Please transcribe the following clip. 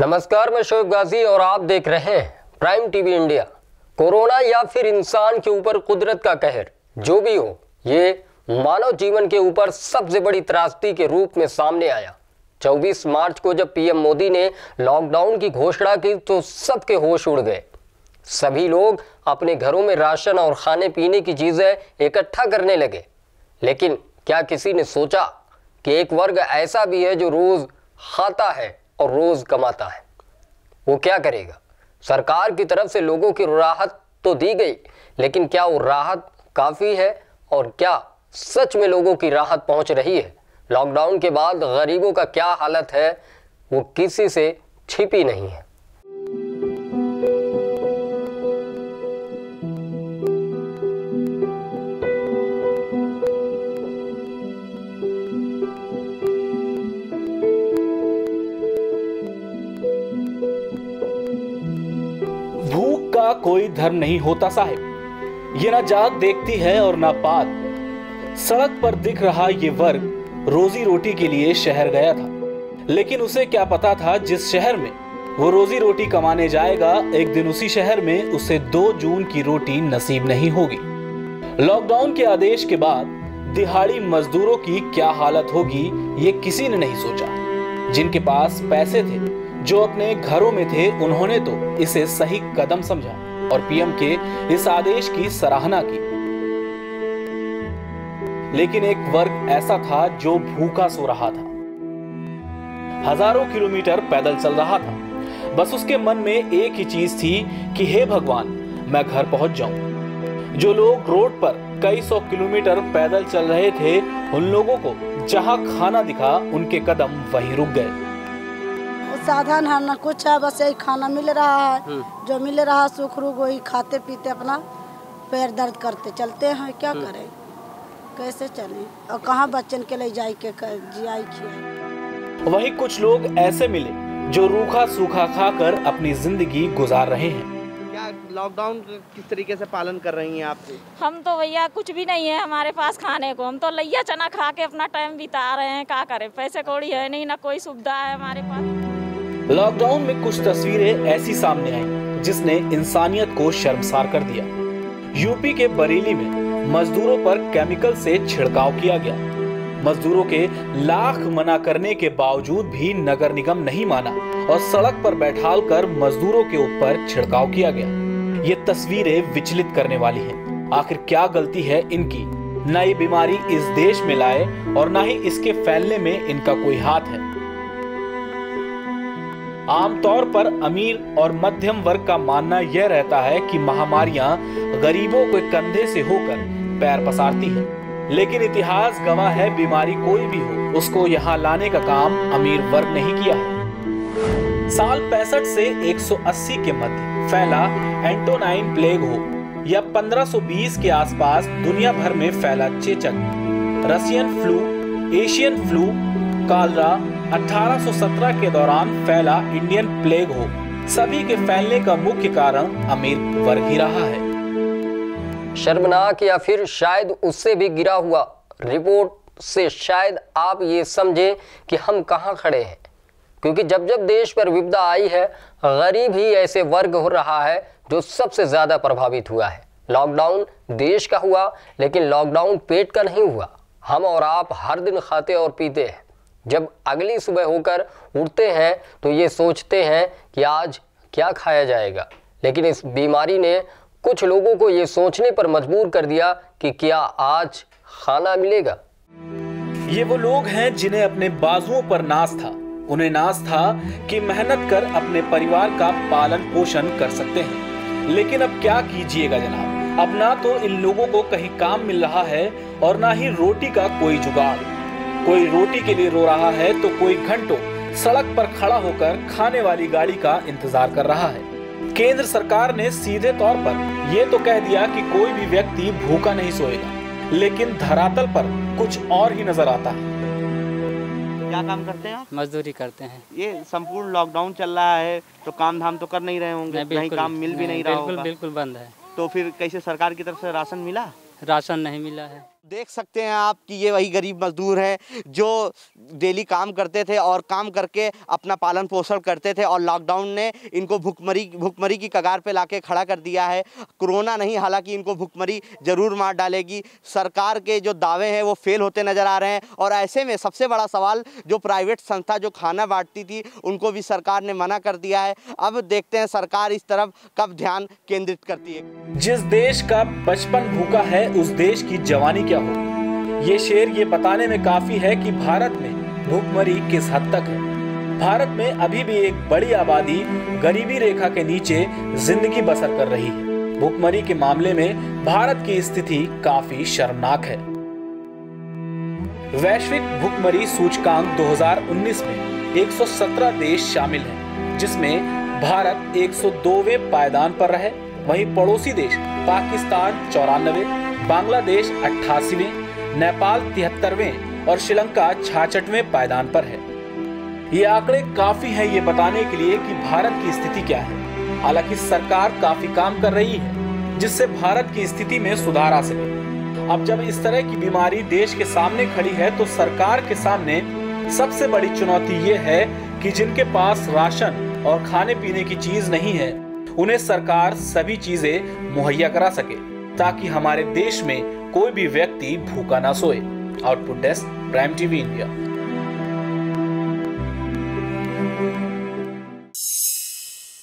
नमस्कार, मैं शोएब गाजी और आप देख रहे हैं प्राइम टीवी इंडिया। कोरोना या फिर इंसान के ऊपर कुदरत का कहर, जो भी हो, ये मानव जीवन के ऊपर सबसे बड़ी त्रासदी के रूप में सामने आया। 24 मार्च को जब पीएम मोदी ने लॉकडाउन की घोषणा की तो सबके होश उड़ गए। सभी लोग अपने घरों में राशन और खाने पीने की चीज़ें इकट्ठा करने लगे। लेकिन क्या किसी ने सोचा कि एक वर्ग ऐसा भी है जो रोज खाता है और रोज कमाता है। वो क्या करेगा? सरकार की तरफ़ से लोगों की राहत तो दी गई, लेकिन क्या वो राहत काफ़ी है और क्या सच में लोगों की राहत पहुँच रही है? लॉकडाउन के बाद गरीबों का क्या हालत है? वो किसी से छिपी नहीं है। का कोई धर्म नहीं होता साहिब। ये ना जात देखती है और ना पात सड़क पर दिख रहा ये वर्ग रोजी रोटी के लिए शहर गया था। लेकिन उसे क्या पता था जिस शहर में वो रोजी रोटी कमाने जाएगा, एक दिन उसी शहर में उसे दो जून की रोटी नसीब नहीं होगी। लॉकडाउन के आदेश के बाद दिहाड़ी मजदूरों की क्या हालत होगी, ये किसी ने नहीं सोचा। जिनके पास पैसे थे जो अपने घरों में थे, उन्होंने तो इसे सही कदम समझा और पीएम के इस आदेश की सराहना की। लेकिन एक वर्ग ऐसा था जो भूखा सो रहा था। हज़ारों किलोमीटर पैदल चल रहा था। बस उसके मन में एक ही चीज़ थी कि, हे भगवान, मैं घर पहुँच जाऊँ। जो लोग रोड पर कई सौ किलोमीटर पैदल चल रहे थे, उन लोगों को जहाँ खाना दिखा, उनके कदम वहीं रुक गए। साधन है ना कुछ है बस यही खाना मिल रहा है। जो मिल रहा है सुख रूख वही खाते पीते अपना पैर दर्द करते चलते हैं। क्या करें? कैसे चले? और कहाँ बच्चन के लिए जाई के कर- जियाई वहीं कुछ लोग ऐसे मिले जो रूखा सूखा खाकर अपनी ज़िंदगी गुजार रहे हैं। क्या लॉकडाउन किस तरीके से पालन कर रही हैं आप? हम तो भैया कुछ भी नहीं है हमारे पास खाने को। हम तो लैया चना खा के अपना टाइम बिता रहे हैं। क्या करें? पैसे कौड़ी है नहीं ना कोई सुविधा है हमारे पास। लॉकडाउन में कुछ तस्वीरें ऐसी सामने आई, जिसने इंसानियत को शर्मसार कर दिया। यूपी के बरेली में मजदूरों पर केमिकल से छिड़काव किया गया। मजदूरों के लाख मना करने के बावजूद भी नगर निगम नहीं माना और सड़क पर बैठाल कर मजदूरों के ऊपर छिड़काव किया गया। ये तस्वीरें विचलित करने वाली हैं। आखिर क्या गलती है इनकी? न ये बीमारी इस देश में लाए और न ही इसके फैलने में इनका कोई हाथ है। आमतौर पर अमीर और मध्यम वर्ग का मानना यह रहता है कि महामारियाँ गरीबों के कंधे से होकर पैर पसारती हैं। लेकिन इतिहास गवाह है, बीमारी कोई भी हो, उसको यहाँ लाने का काम अमीर वर्ग नहीं किया है। साल पैंसठ से 180 के मध्य फैला एंटोनाइन प्लेग हो, या 1520 के आसपास दुनिया भर में फैला चेचक। Russian flu, Asian flu cholera 1817 के दौरान फैला इंडियन प्लेग हो। सभी के फैलने का मुख्य कारण अमीर वर्ग ही रहा है। शर्मनाक या फिर शायद उससे भी गिरा हुआ रिपोर्ट से शायद आप ये समझें कि हम कहाँ खड़े हैं। क्योंकि जब जब देश पर विपदा आई है, गरीब ही ऐसे वर्ग हो रहा है जो सबसे ज़्यादा प्रभावित हुआ है। लॉकडाउन देश का हुआ, लेकिन लॉकडाउन पेट का नहीं हुआ। हम और आप हर दिन खाते और पीते हैं। जब अगली सुबह होकर उठते हैं तो ये सोचते हैं कि आज क्या खाया जाएगा। लेकिन इस बीमारी ने कुछ लोगों को ये सोचने पर मजबूर कर दिया कि क्या आज खाना मिलेगा। ये वो लोग हैं जिन्हें अपने बाजुओं पर नाज था। उन्हें नाज था कि मेहनत कर अपने परिवार का पालन पोषण कर सकते हैं। लेकिन अब क्या कीजिएगा जनाब? अब ना तो इन लोगों को कहीं काम मिल रहा है और ना ही रोटी का कोई जुगाड़। कोई रोटी के लिए रो रहा है तो कोई घंटों सड़क पर खड़ा होकर खाने वाली गाड़ी का इंतज़ार कर रहा है। केंद्र सरकार ने सीधे तौर पर यह तो कह दिया कि कोई भी व्यक्ति भूखा नहीं सोएगा लेकिन धरातल पर कुछ और ही नज़र आता है। क्या काम करते हैं आप? मजदूरी करते हैं। ये संपूर्ण लॉकडाउन चल रहा है तो काम धाम तो कर नहीं रहे होंगे कहीं काम मिल भी नहीं रहा बिल्कुल बिल्कुल बंद है। तो फिर कैसे सरकार की तरफ़ से राशन मिला? राशन नहीं मिला है। देख सकते हैं आप कि ये वही गरीब मजदूर हैं जो डेली काम करते थे और काम करके अपना पालन पोषण करते थे और लॉकडाउन ने इनको भुखमरी भुखमरी की कगार पे लाके खड़ा कर दिया है। कोरोना नहीं, हालाँकि इनको भुखमरी ज़रूर मार डालेगी। सरकार के जो दावे हैं वो फेल होते नज़र आ रहे हैं और ऐसे में सबसे बड़ा सवाल जो प्राइवेट संस्था जो खाना बांटती थी, उनको भी सरकार ने मना कर दिया है। अब देखते हैं सरकार इस तरफ़ कब ध्यान केंद्रित करती है। जिस देश का बचपन भूखा है, उस देश की जवानी क्या होगी ये शेर ये बताने में काफ़ी है कि भारत में भूखमरी किस हद तक है? भारत में अभी भी एक बड़ी आबादी गरीबी रेखा के नीचे ज़िंदगी बसर कर रही है। भूखमरी के मामले में भारत की स्थिति काफ़ी शर्मनाक है। वैश्विक भूखमरी सूचकांक 2019 में 117 देश शामिल हैं, जिसमें भारत 102वें पायदान पर रहे। वहीं पड़ोसी देश पाकिस्तान चौरानवे बांग्लादेश अट्ठासीवें, नेपाल तिहत्तरवें और श्रीलंका छाछठवें पायदान पर है। ये आंकड़े काफ़ी हैं ये बताने के लिए कि भारत की स्थिति क्या है। हालाँकि सरकार काफ़ी काम कर रही है, जिससे भारत की स्थिति में सुधार आ सके। अब जब इस तरह की बीमारी देश के सामने खड़ी है तो सरकार के सामने सबसे बड़ी चुनौती ये है कि जिनके पास राशन और खाने पीने की चीज़ नहीं है, उन्हें सरकार सभी चीज़ें मुहैया करा सके। ताकि हमारे देश में कोई भी व्यक्ति भूखा ना सोए। Output desk prime TV India.